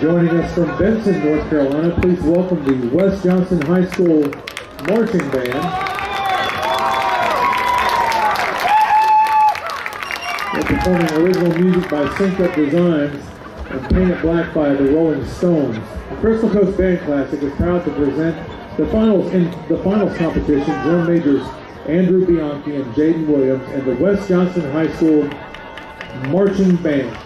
Joining us from Benson, North Carolina, please welcome the West Johnston High School Marching Band. They're performing original music by Sync Up Designs and Paint It Black by the Rolling Stones. The Crystal Coast Band Classic is proud to present the finals in the finals competition, drum majors Andrew Bianchi and Jaden Williams and the West Johnston High School Marching Band.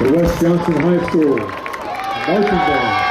West Johnston High School marching band.